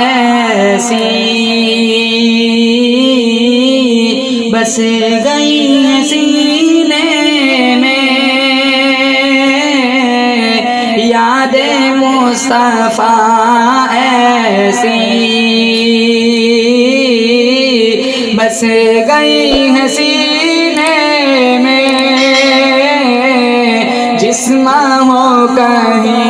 ऐसी बस गई सीने में। याद मुस्तफ़ा ऐसी बस गई है सीने में। जिसमा हो कहीं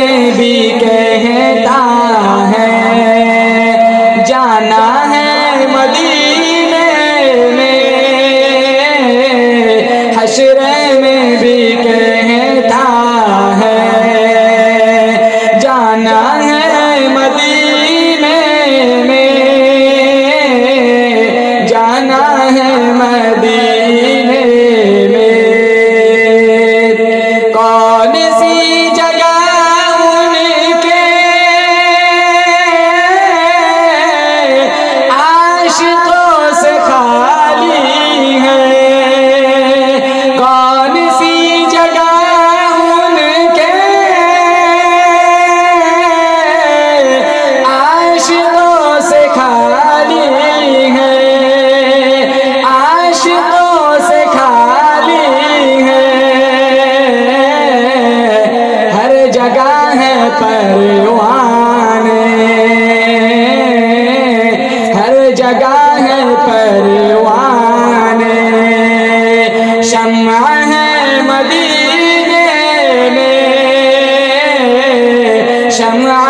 में भी कहता है जाना आशिकों से खाली है। आशिकों से खाली है। हर जगह है परवान हर जगह है परवान शम्मा है मदीने में। शम्मा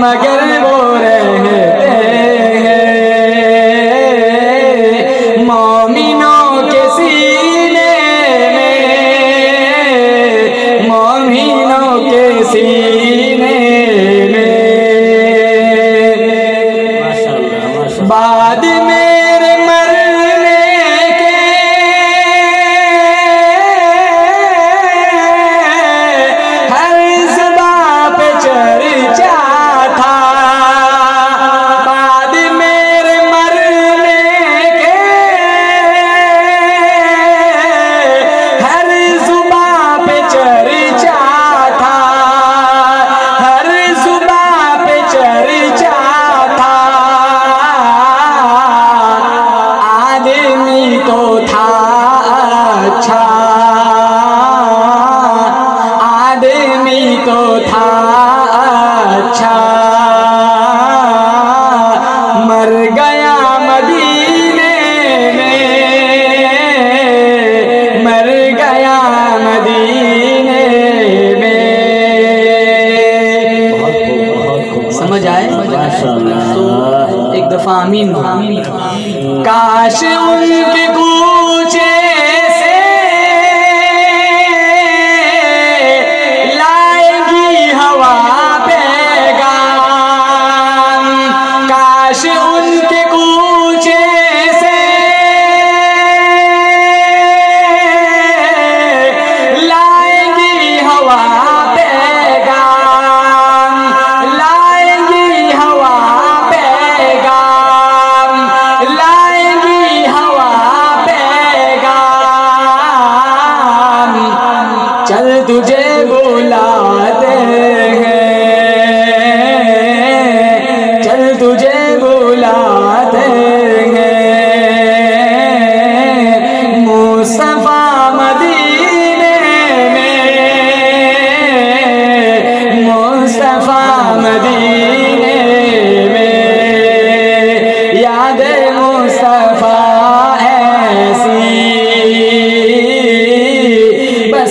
मगर वो रहते हैं। मोमिनों के सीने में मोमिनों के सीने में। बाद में जाए तो एक दफ़ा अमीन काश उनके कुछ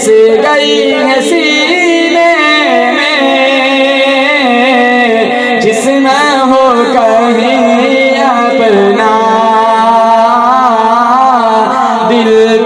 गई है सीने में जिसमें हो कहीं अपना दिल